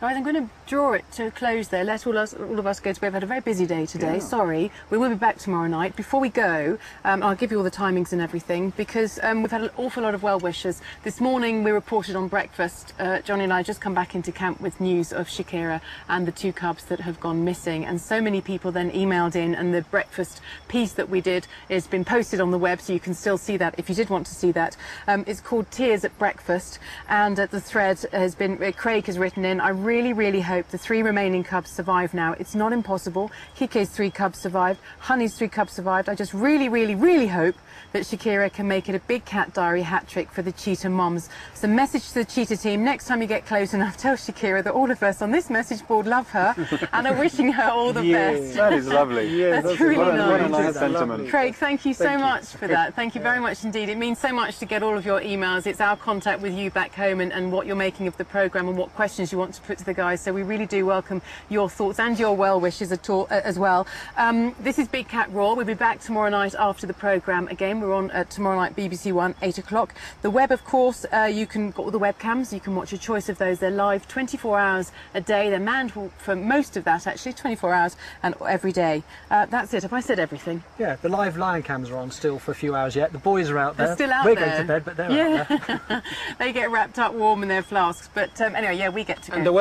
Guys, I'm going to draw it to a close there. Let all, us, all of us go to bed. We've had a very busy day today. Sorry. We will be back tomorrow night. Before we go, um, I'll give you all the timings and everything because um, we've had an awful lot of well wishers. This morning we reported on breakfast. Uh, Johnny and I just come back into camp with news of Shakira and the two cubs that have gone missing. And so many people then emailed in, and the breakfast piece that we did has been posted on the web, so you can still see that if you did want to see that. Um, it's called Tears at Breakfast, and uh, the thread has been, uh, Craig has written in, I really, really hope the three remaining cubs survive now. It's not impossible. Kike's three cubs survived, Honey's three cubs survived. I just really, really, really hope that Shakira can make it a big cat diary hat trick for the cheetah moms. So message to the cheetah team, next time you get close enough, tell Shakira that all of us on this message board love her and are wishing her all the best. That is lovely. Yeah, That's really what a, what a nice. nice sentiment. Craig, thank you so Thank you. much for that. Thank you very much indeed. It means so much to get all of your emails. It's our contact with you back home and, and what you're making of the programme and what questions you want to put to the guys. So we really do welcome your thoughts and your well wishes at all, uh, as well. Um, this is Big Cat Raw. We'll be back tomorrow night after the programme again. We're on uh, tomorrow night, BBC One, 8 o'clock. The web, of course, uh, you can got all the webcams. You can watch a choice of those. They're live 24 hours a day. They're manned for, for most of that, actually, 24 hours and every day. Uh, that's it. Have I said everything? Yeah, the live lion cams are on still for a few hours yet. The boys are out there. They're still out We're there. going to bed, but they're out there. Yeah, they get wrapped up warm in their flasks. But um, anyway, yeah, we get to go. And the